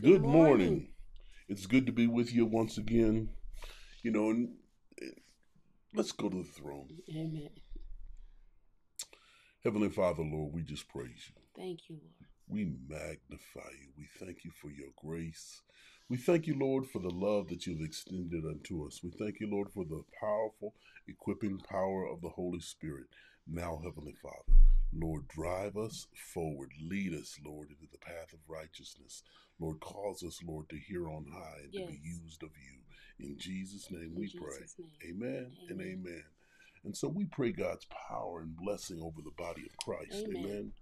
Good morning. It's good to be with you once again. You know, and eh, let's go to the throne. Amen. Heavenly Father, Lord, we just praise you. Thank you, Lord. We magnify you. We thank you for your grace. We thank you, Lord, for the love that you've extended unto us. We thank you, Lord, for the powerful equipping power of the Holy Spirit. Now, Heavenly Father, Lord, drive us forward. Lead us, Lord, into the path of righteousness. Lord, cause us, Lord, to hear on high and to be used of you. In Jesus' name In we Jesus' pray. name. Amen, and Amen. amen. And so we pray God's power and blessing over the body of Christ. Amen. amen.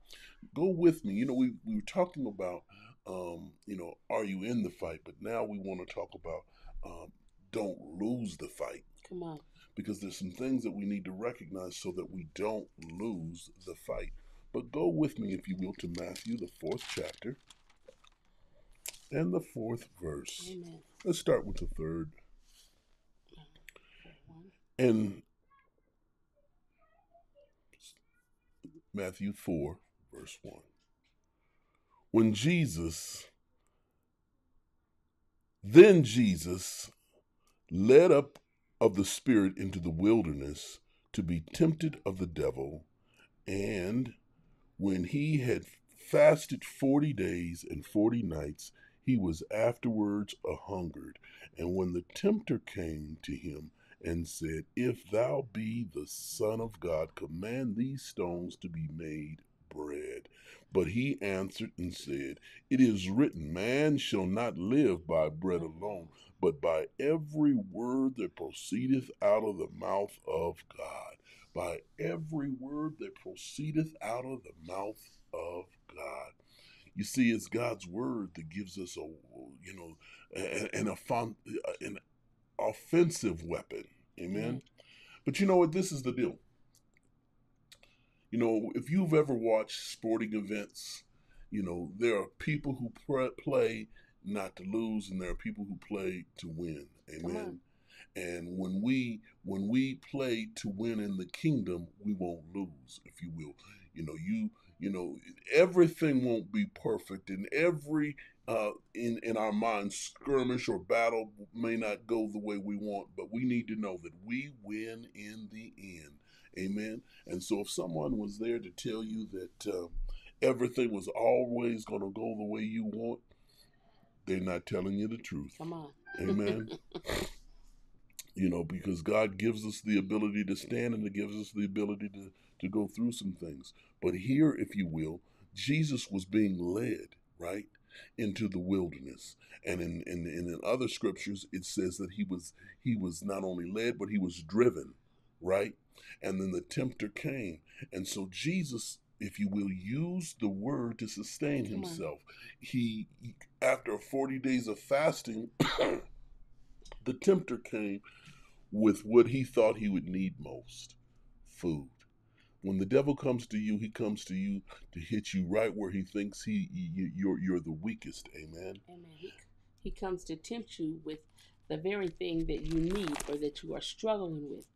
Go with me. You know, we, we were talking about, um, you know, are you in the fight? But now we want to talk about um, don't lose the fight Come on. Because there's some things that we need to recognize so that we don't lose the fight. But go with me, if you will, to Matthew, the fourth chapter, and the fourth verse. Amen. Let's start with the third. And Matthew 4, verse 1. When Jesus, then Jesus led up of the Spirit into the wilderness to be tempted of the devil, and when he had fasted forty days and forty nights, he was afterwards a hungered. And when the tempter came to him and said, If thou be the Son of God, command these stones to be made bread. But he answered and said, It is written, Man shall not live by bread alone, but by every word that proceedeth out of the mouth of God. By every word that proceedeth out of the mouth of God. You see, it's God's word that gives us a, you know, an, an, an offensive weapon. Amen. Mm-hmm. But you know what? This is the deal. You know, if you've ever watched sporting events, you know, there are people who pr- play not to lose and there are people who play to win. Amen. And when we when we play to win in the kingdom, we won't lose, if you will. You know, you you know, everything won't be perfect and every uh, in in our minds skirmish or battle may not go the way we want, but we need to know that we win in the end. Amen. And so, if someone was there to tell you that uh, everything was always going to go the way you want, they're not telling you the truth. Come on. Amen. you know, because God gives us the ability to stand and it gives us the ability to, to go through some things. But here, if you will, Jesus was being led, right, into the wilderness. And in, in, in, in other scriptures, it says that he was he was not only led, but he was driven, right? And then the tempter came. And so Jesus, if you will, used the word to sustain Come on. himself. He, after 40 days of fasting, the tempter came with what he thought he would need most food. When the devil comes to you, he comes to you to hit you right where he thinks he you, you're you're the weakest. Amen. Amen. He, he comes to tempt you with the very thing that you need or that you are struggling with.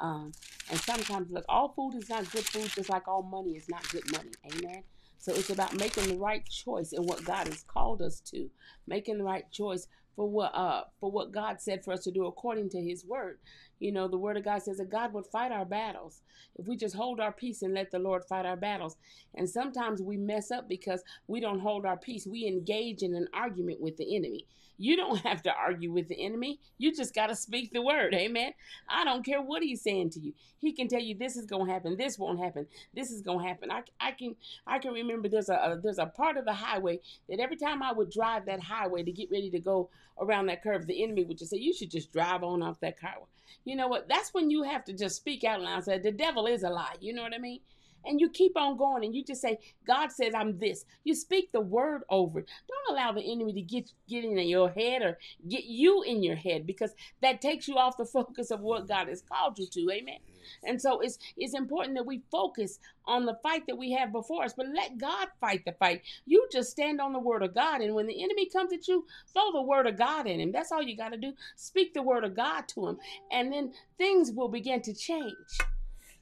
Um, and sometimes, look, all food is not good food, just like all money is not good money. Amen. So it's about making the right choice in what God has called us to, making the right choice for what uh for what God said for us to do according to His word. You know, the word of God says that God would fight our battles if we just hold our peace and let the Lord fight our battles. And sometimes we mess up because we don't hold our peace. We engage in an argument with the enemy. You don't have to argue with the enemy. You just got to speak the word. Amen. I don't care what he's saying to you. He can tell you this is going to happen, this won't happen, this is going to happen. I, I can I can remember there's a, a there's a part of the highway that every time I would drive that highway to get ready to go around that curve, the enemy would just say, "You should just drive on off that car." You know what? That's when you have to just speak out loud and say, "The devil is a lie." You know what I mean? And you keep on going and you just say, God says I'm this. You speak the word over it. Don't allow the enemy to get get in your head or get you in your head because that takes you off the focus of what God has called you to. Amen. And so it's it's important that we focus on the fight that we have before us, but let God fight the fight. You just stand on the word of God, and when the enemy comes at you, throw the word of God in him. That's all you got to do. Speak the word of God to him, and then things will begin to change.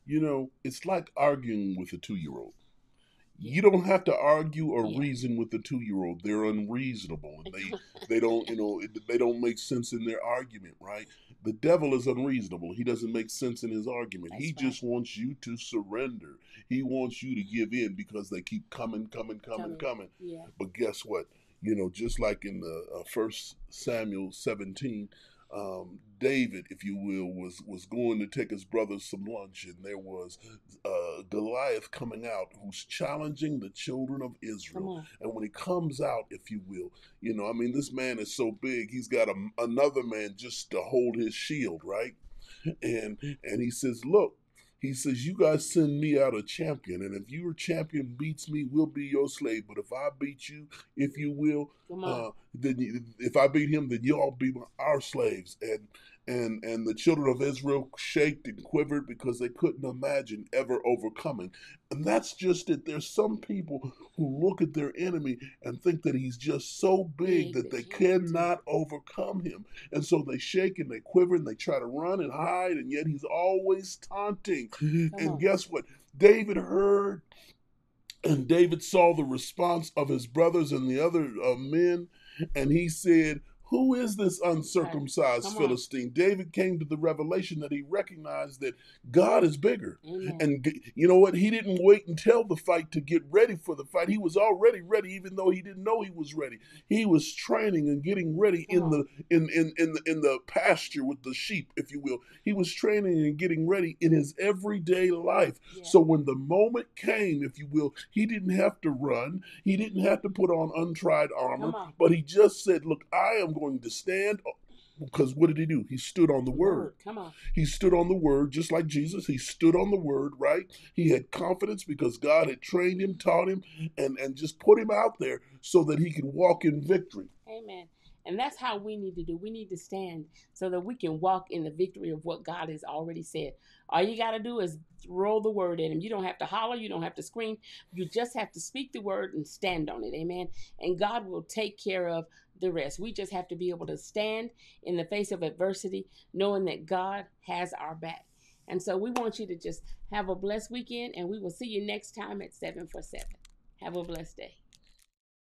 You know, it's like arguing with a two year old. You don't have to argue or Yeah. reason with the two year old. They're unreasonable and they they don't you know they don't make sense in their argument right the devil is unreasonable he doesn't make sense in his argument he right. just wants you to surrender he wants you to give in because they keep coming coming coming Coming. coming yeah. but guess what you know just like in the uh, first samuel 17 um, david if you will was was going to take his brothers some lunch and there was uh, goliath coming out who's challenging the children of israel and when he comes out, if you will, you know, I mean, this man is so big, he's got a, another man just to hold his shield, right? And and he says, look, he says, you guys send me out a champion, and if your champion beats me, we'll be your slave. But if I beat you, if you will, uh, then you, if I beat him, then y'all be my, our slaves. And and and the children of Israel shaked and quivered because they couldn't imagine ever overcoming. And that's just it. There's some people who look at their enemy and think that he's just so big that they cannot overcome him. And so they shake and they quiver and they try to run and hide, and yet he's always taunting. and guess what? David heard and David saw the response of his brothers and the other uh, men, and he said, Who is this uncircumcised on. Philistine? David came to the revelation that he recognized that God is bigger. Amen. And you know what? He didn't wait until the fight to get ready for the fight. He was already ready, even though he didn't know he was ready. He was training and getting ready Come in on. the in in in the, in the pasture with the sheep, if you will. He was training and getting ready in his everyday life. Yeah. So when the moment came, if you will, he didn't have to run. He didn't have to put on untried armor, on. but he just said, "Look, I am going to stand." Because what did he do? He stood on the word. Come on. He stood on the word, just like Jesus. He stood on the word, right? He had confidence because God had trained him, taught him, and, and just put him out there so that he could walk in victory. Amen. And that's how we need to do. We need to stand so that we can walk in the victory of what God has already said. All you got to do is roll the word at him. You don't have to holler. You don't have to scream. You just have to speak the word and stand on it. Amen. And God will take care of the rest. We just have to be able to stand in the face of adversity, knowing that God has our back. And so we want you to just have a blessed weekend, and we will see you next time at 7 for 7. Have a blessed day.